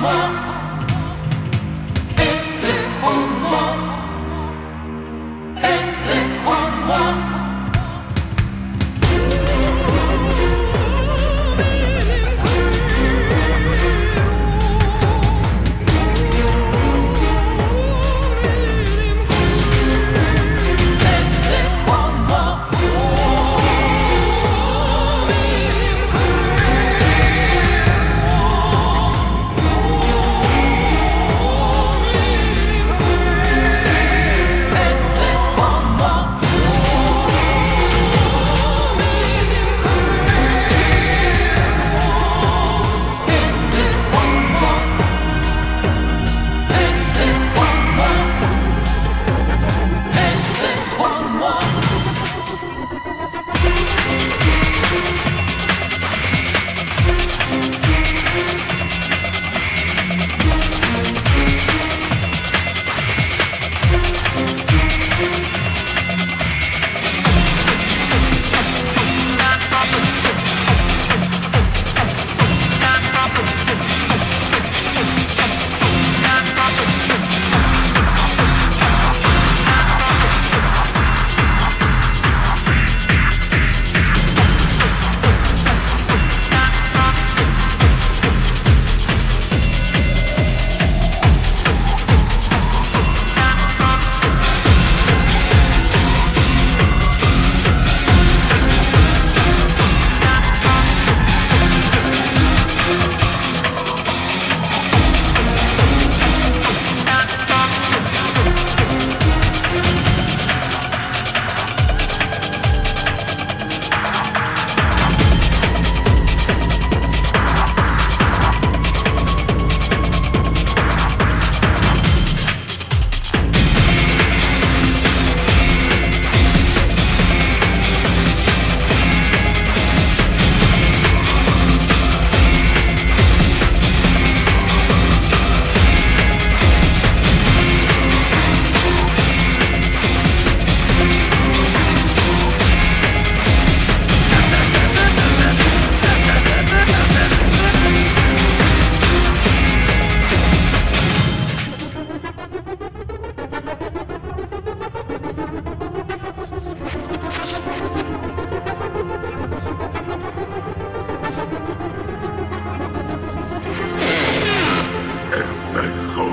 Mom. Psycho.